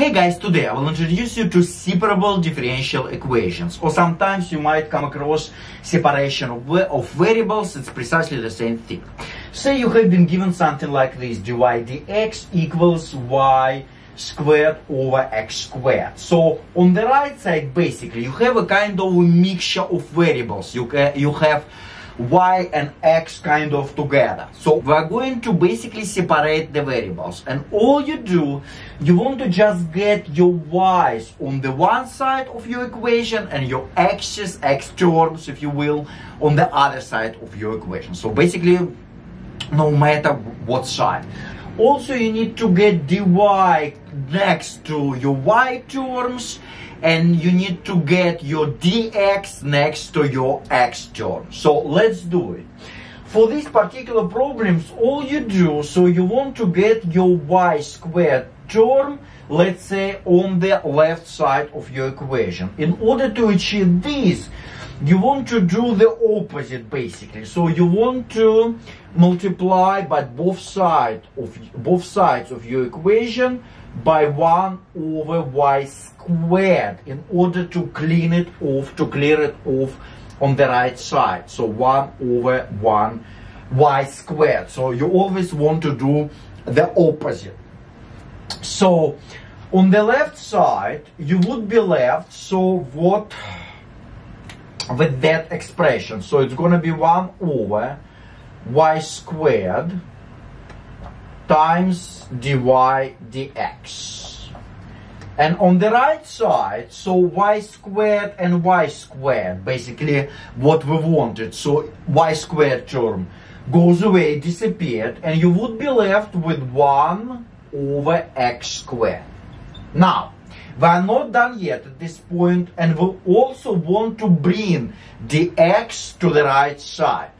Hey guys, today I will introduce you to separable differential equations or sometimes you might come across separation of, variables, it's precisely the same thing. Say you have been given something like this, dy dx equals y squared over x squared. So on the right side basically you have a kind of a mixture of variables. You, you have y and x kind of together. So we're going to basically separate the variables and all you do, you want to just get your y's on the one side of your equation and your x's, x terms if you will, on the other side of your equation. So basically, no matter what side. Also, you need to get dy next to your y terms and you need to get your dx next to your x term. So let's do it. For these particular problems, all you do, so you want to get your y squared term, let's say on the left side of your equation. In order to achieve this, you want to do the opposite basically. So you want to multiply by both sides of both sides of your equation by 1 over y squared in order to clean it off, to clear it off on the right side. So 1 over 1 y squared. So you always want to do the opposite. So on the left side, you would be left, so what with that expression. So it's going to be 1 over y squared times dy dx. And on the right side, so y squared and y squared, basically what we wanted. So y squared term goes away, disappeared, and you would be left with 1 over x squared. Now, we are not done yet at this point, and we also want to bring the x to the right side.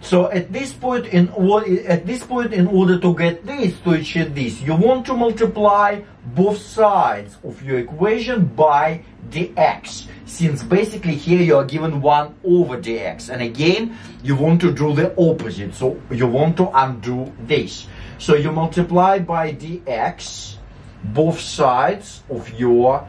So at this point, in at this point, in order to get this to achieve this, you want to multiply both sides of your equation by dx. Since basically here you are given 1 over dx. And again, you want to do the opposite. So you want to undo this. So you multiply by dx both sides of your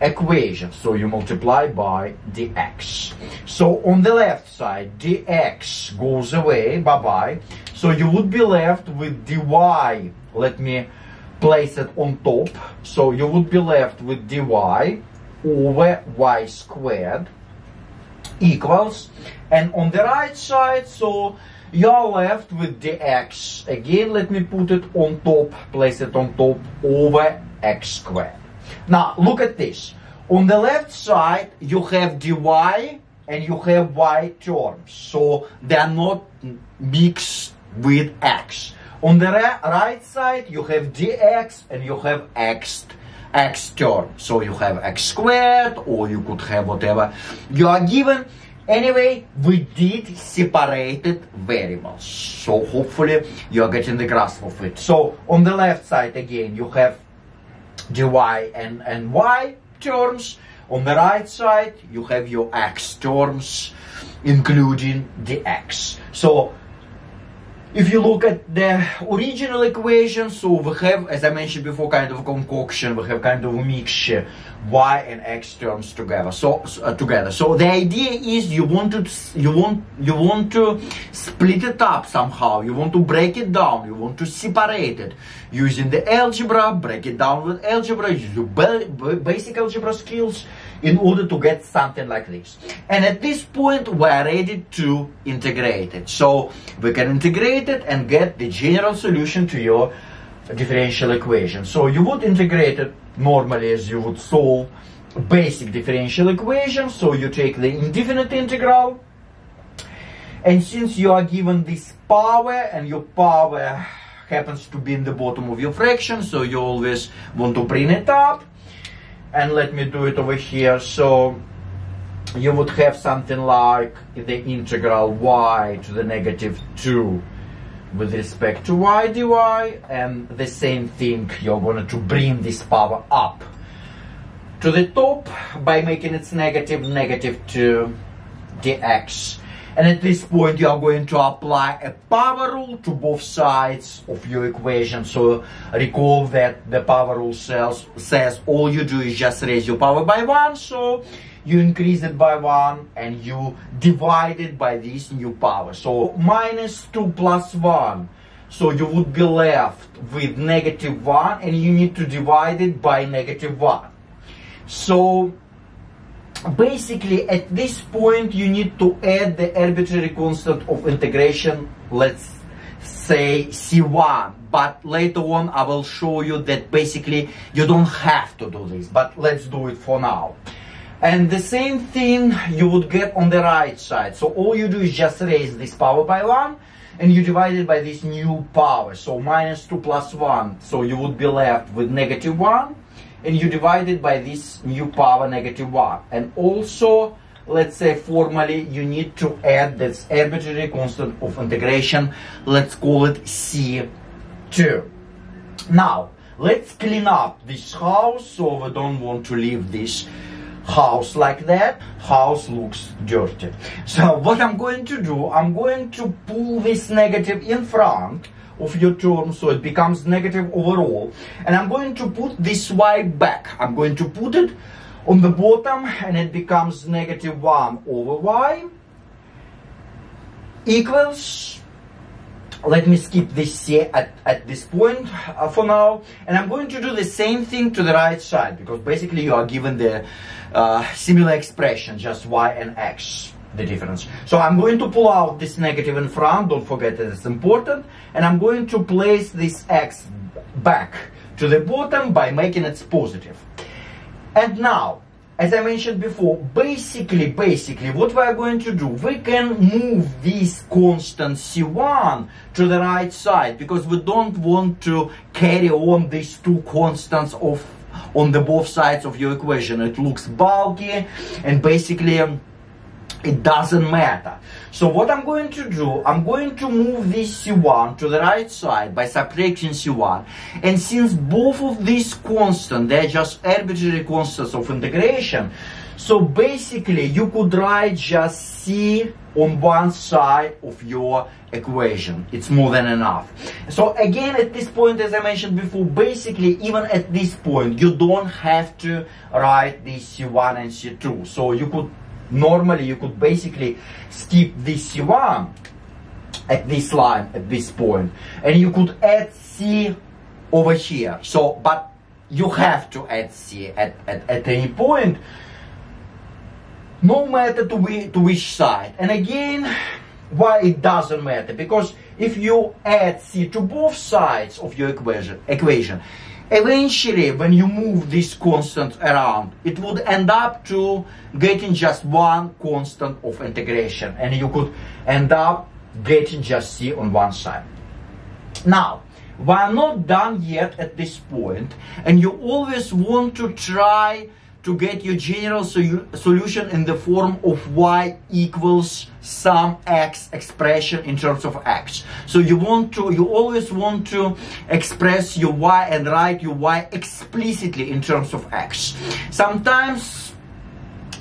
equation. So you multiply by dx. So on the left side, dx goes away, bye-bye. So you would be left with dy. Let me place it on top. So you would be left with dy over y squared equals. And on the right side, so you're left with dx. Again, let me put it on top, place it on top over x squared. Now, look at this. On the left side, you have dy and you have y terms. So they are not mixed with x. On the right side, you have dx and you have x x term. So you have x squared or you could have whatever you are given. Anyway, we did separated variables. So hopefully you are getting the grasp of it. So on the left side again, you have dy and, and y terms. On the right side, you have your x terms, including the x. So if you look at the original equation, so we have, as I mentioned before, kind of a concoction, we have kind of a mixture, y and x terms together. So uh, together. So the idea is you want to you want you want to split it up somehow. You want to break it down. You want to separate it using the algebra. Break it down with algebra. Use basic algebra skills in order to get something like this. And at this point, we are ready to integrate it. So we can integrate it and get the general solution to your differential equation. So you would integrate it normally as you would solve basic differential equation. So you take the indefinite integral. And since you are given this power and your power happens to be in the bottom of your fraction, so you always want to bring it up and let me do it over here. So you would have something like the integral y to the negative 2 with respect to y dy and the same thing you're going to bring this power up to the top by making it negative negative 2 dx And at this point, you are going to apply a power rule to both sides of your equation. So recall that the power rule says, says all you do is just raise your power by one. So you increase it by one and you divide it by this new power. So minus two plus one. So you would be left with negative one and you need to divide it by negative one. So basically at this point you need to add the arbitrary constant of integration. Let's say c1 but later on I will show you that basically you don't have to do this. But let's do it for now. And the same thing you would get on the right side. So all you do is just raise this power by 1 and you divide it by this new power. So minus 2 plus 1 so you would be left with negative 1 and you divide it by this new power negative 1 and also let's say formally you need to add this arbitrary constant of integration. Let's call it c2 now let's clean up this house. So we don't want to leave this house like that. House looks dirty. So what i'm going to do i'm going to pull this negative in front of your term so it becomes negative overall. And I'm going to put this y back. I'm going to put it on the bottom and it becomes negative 1 over y equals let me skip this at, at this point uh, for now. And I'm going to do the same thing to the right side because basically you are given the uh, similar expression just y and x the difference. So I'm going to pull out this negative in front, don't forget that it's important, and I'm going to place this x back to the bottom by making it positive. And now, as I mentioned before, basically, basically, what we are going to do, we can move this constant C1 to the right side because we don't want to carry on these two constants of on the both sides of your equation. It looks bulky and basically um, it doesn't matter. So what I'm going to do, I'm going to move this C1 to the right side by subtracting C1. And since both of these constants, they're just arbitrary constants of integration, so basically you could write just C on one side of your equation. It's more than enough. So again, at this point, as I mentioned before, basically, even at this point, you don't have to write this C1 and C2. So you could normally you could basically skip this C1 at this line, at this point, and you could add C over here. So, but you have to add C at, at, at any point, no matter to, we, to which side. And again, why it doesn't matter? Because if you add C to both sides of your equation, equation Eventually, when you move this constant around, it would end up to getting just one constant of integration and you could end up getting just C on one side. Now, we are not done yet at this point and you always want to try to get your general solution in the form of y equals some x expression in terms of x. So you want to, you always want to express your y and write your y explicitly in terms of x. Sometimes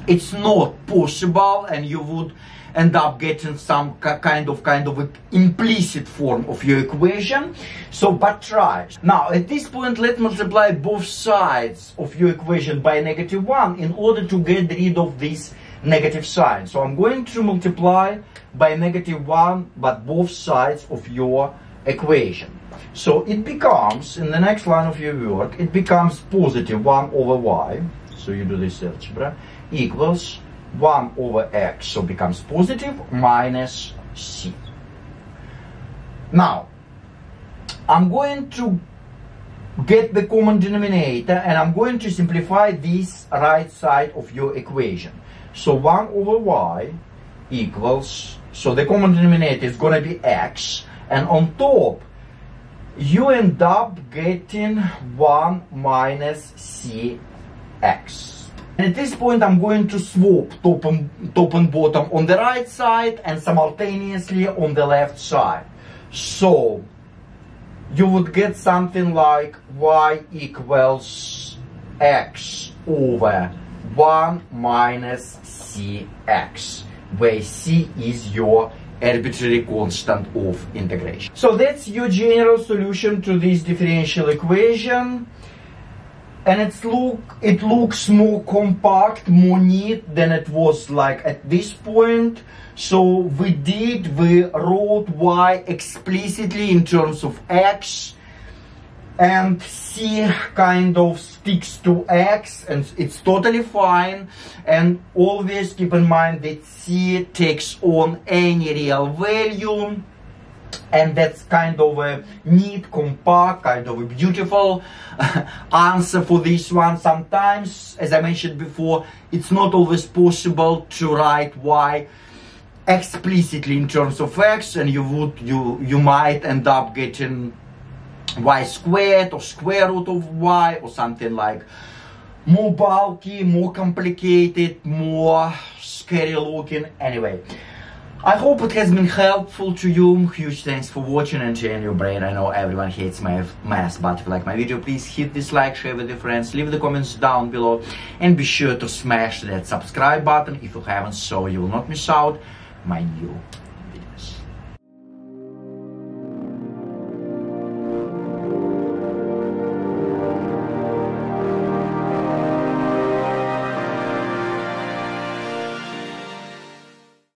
it's not possible and you would end up getting some kind of kind of implicit form of your equation. So, but try. Now, at this point, let's multiply both sides of your equation by negative 1 in order to get rid of this negative sign. So I'm going to multiply by negative 1, but both sides of your equation. So it becomes, in the next line of your work, it becomes positive 1 over y. So you do this algebra, equals 1 over x, so becomes positive minus c. Now, I'm going to get the common denominator and I'm going to simplify this right side of your equation. So 1 over y equals, so the common denominator is going to be x and on top you end up getting 1 minus cx. And at this point, I'm going to swap top and, top and bottom on the right side and simultaneously on the left side. So, you would get something like y equals x over 1 minus cx. where c is your arbitrary constant of integration. So that's your general solution to this differential equation. And it's look it looks more compact, more neat than it was like at this point. So we did, we wrote y explicitly in terms of x and C kind of sticks to X and it's totally fine and always keep in mind that C takes on any real value and that's kind of a neat, compact, kind of a beautiful uh, answer for this one. Sometimes, as I mentioned before, it's not always possible to write Y explicitly in terms of X and you would, you, you might end up getting y squared or square root of y or something like more bulky, more complicated, more scary looking. Anyway, I hope it has been helpful to you. Huge thanks for watching and sharing your brain. I know everyone hates my mess, but if you like my video, please hit this like, share with your friends, leave the comments down below, and be sure to smash that subscribe button if you haven't so you will not miss out my new